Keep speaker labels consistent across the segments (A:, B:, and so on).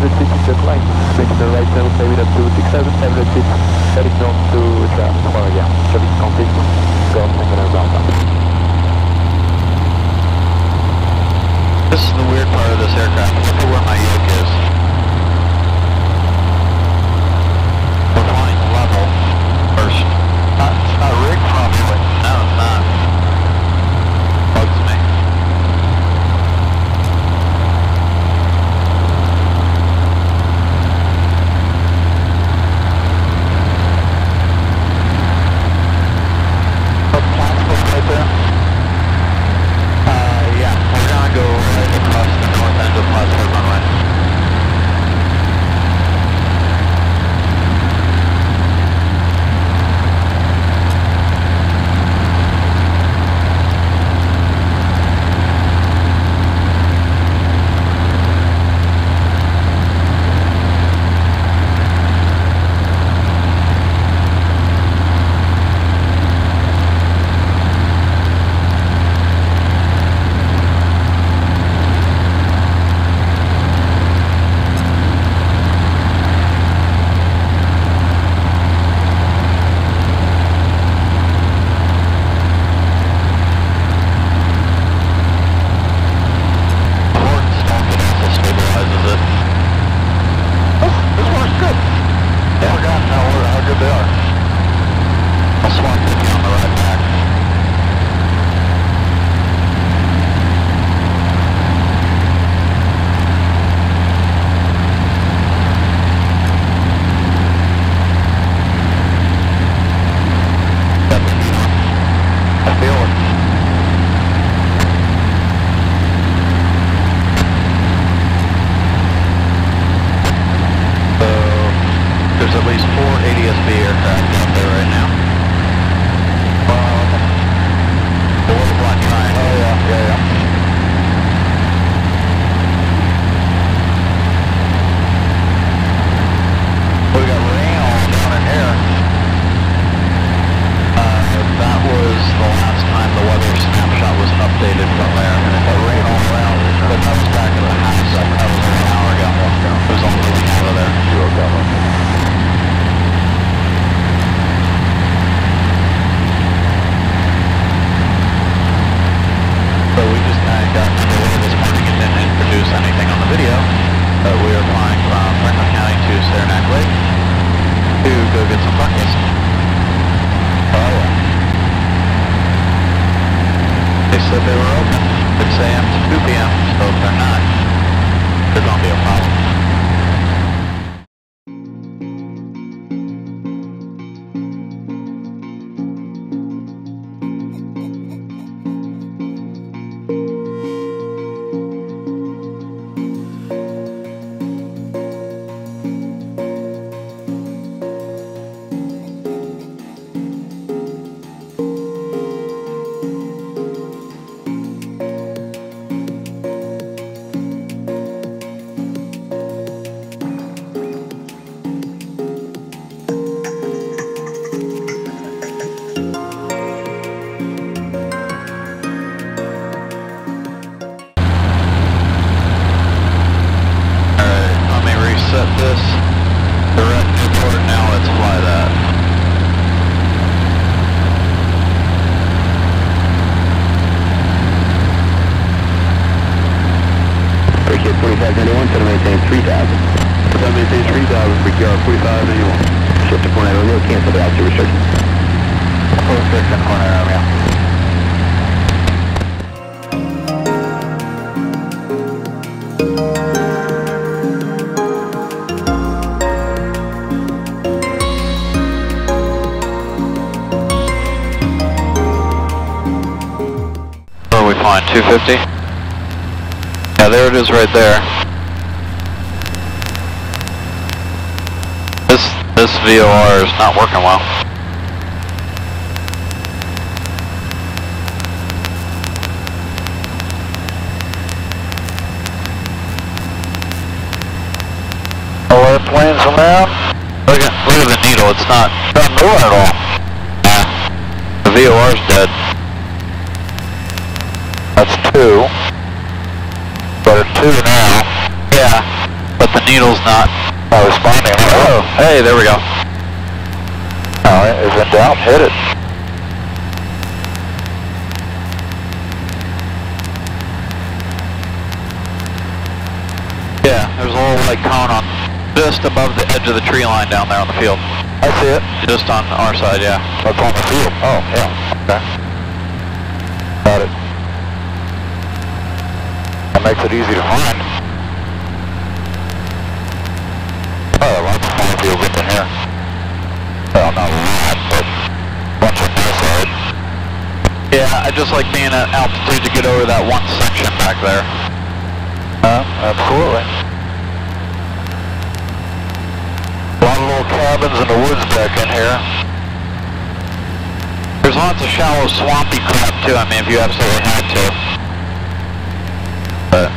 A: 750 is
B: your climb. Making the right level, maybe up to 67, 750, heading north to find? 250? Yeah, there it is right there. This, this VOR is not working well.
C: All airplanes around?
B: Look at, look at the needle, it's not,
C: Not moving at all.
B: yeah. The VOR's dead.
C: Two. But it's two now.
B: Yeah. But the needle's not,
C: Not responding.
B: oh, hey, there we go.
C: Alright, if in doubt, hit it.
B: Yeah, there's a little like cone on, just above the edge of the tree line down there on the field.
C: I see it.
B: Just on our side, yeah.
C: That's on the field. Oh, yeah. Okay. Got it. That makes it easy to find. Oh, lots of fine fields in here. Well, not a lot, but bunch on this.
B: Yeah, I just like being at altitude to get over that one section back there.
C: Huh? Absolutely. A lot of little cabins in the woods back in here.
B: There's lots of shallow swampy crap too, I mean if you absolutely had to.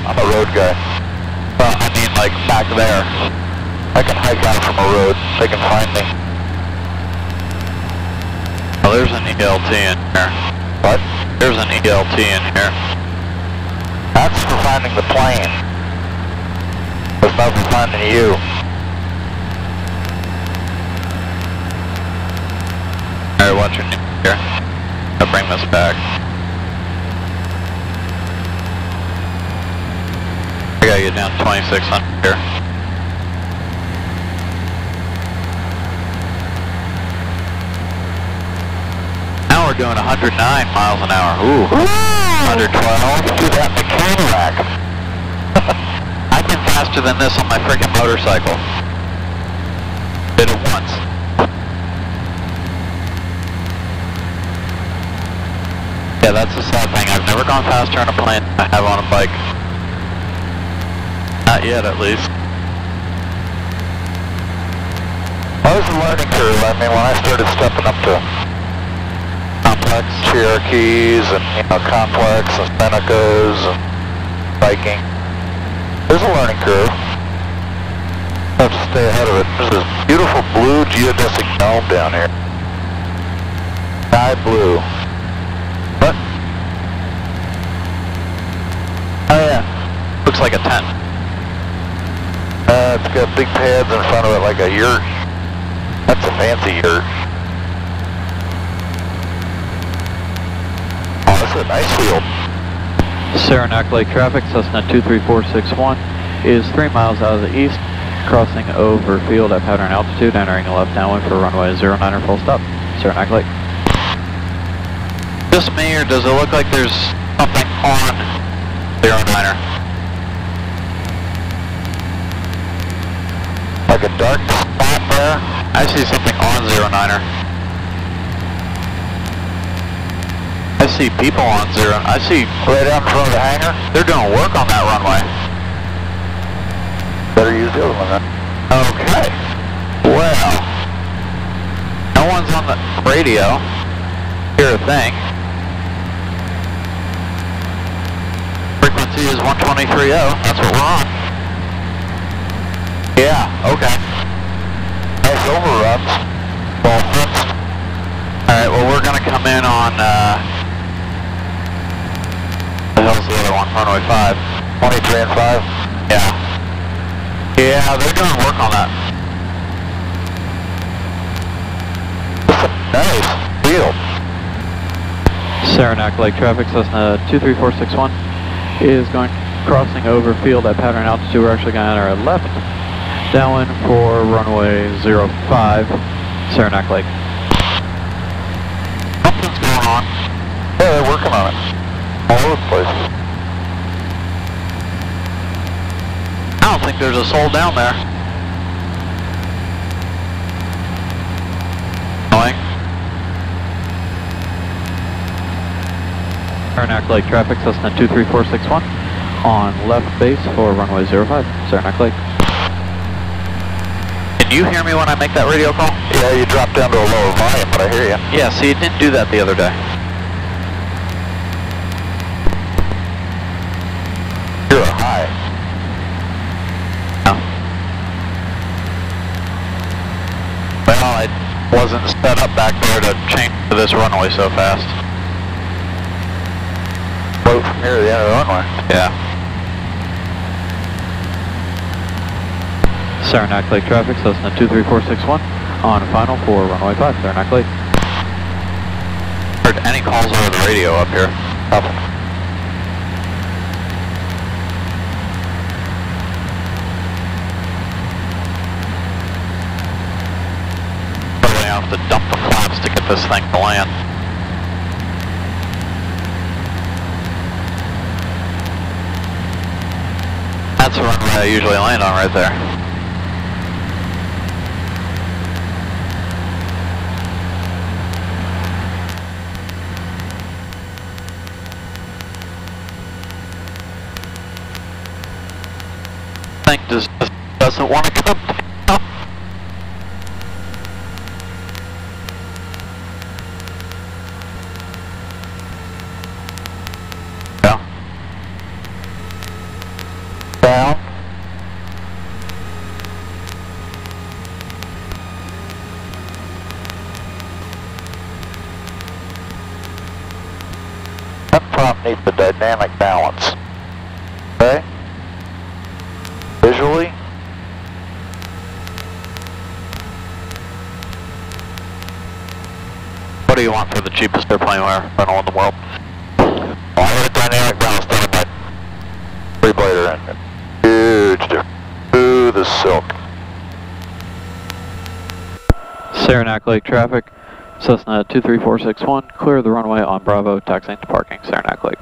C: I'm a road guy.
B: Well, I mean like back there.
C: I can hike out from a road. They can find me.
B: Oh, there's an ELT in here.
C: What?
B: There's an ELT in here.
C: That's for finding the plane. It's not for finding you.
B: Alright, watch your name here. I'll bring this back. Gotta down 2600 here. Now we're doing 109 miles an hour. Ooh. 112.
C: Do that in Cadillac.
B: I've been faster than this on my freaking motorcycle. Did it once. Yeah, that's the sad thing. I've never gone faster on a plane than I have on a bike. Not yet, at least.
C: What was a learning curve? I mean, when I started stepping up to complex Cherokees and, you know, complex and Senecas and biking, there's a learning curve. I have to stay ahead of it. There's this beautiful blue geodesic dome down here. Sky blue. What?
B: Oh yeah. Looks like a tent.
C: It's got big pads in front of it like a yurt. That's a fancy yurt. Oh, this is a nice field.
D: Saranac Lake traffic, Cessna 23461 is 3 miles out of the east, crossing over field at pattern altitude, entering a left downwind for runway 09er full stop. Saranac Lake.
B: Just me, or does it look like there's something on zero niner?
C: Like a dark spot there.
B: I see something on zero niner. I see people on zero. I see
C: Right out in front of the hangar.
B: they're doing work on that runway.
C: Better use the other one then.
B: Okay. Well, no one's on the radio. Hear a thing. Frequency is 123.0. That's what we're on. Yeah. Okay.
C: Nice overruns. Well, fenced.
B: All right. Well, we're gonna come in on. Uh, the other one? Runway five.
C: 23 and 5.
B: Yeah. Yeah, they're doing work on that.
C: Nice field.
D: Saranac Lake traffic, Cessna 23461 is going crossing over field at pattern altitude. We're actually going enter a left downwind for runway 05, Saranac Lake.
B: Something's going on.
C: Yeah, they're working on it. All over the place.
B: I don't think there's a soul down there. Annoying.
D: Saranac Lake traffic, Cessna 23461 on left base for runway 05, Saranac Lake.
B: Can you hear me when I make that radio call?
C: Yeah, you dropped down to a lower volume, but I hear you.
B: Yeah, see, you didn't do that the other day.
C: You're high.
B: No. Well, I wasn't set up back there to change to this runway so fast.
C: Boat from here to the end of the runway.
B: Yeah.
D: Saranac Lake traffic, Cessna 23461 on final for runway 5, Saranac Lake.
B: Heard any calls over the radio up here?
C: Nothing.
B: Probably have to dump the flaps to get this thing to land. That's the runway I usually land on right there. Thing just doesn't want to come down. Yeah.
C: Down. That prop needs the dynamic balance. Okay? Visually,
B: What do you want for the cheapest airplane rental in the world?
C: I had a dynamic balance done in three-blader engine. Huge difference. Smooth as silk.
D: Saranac Lake traffic, Cessna 23461, clear the runway on Bravo, taxiing to parking, Saranac Lake.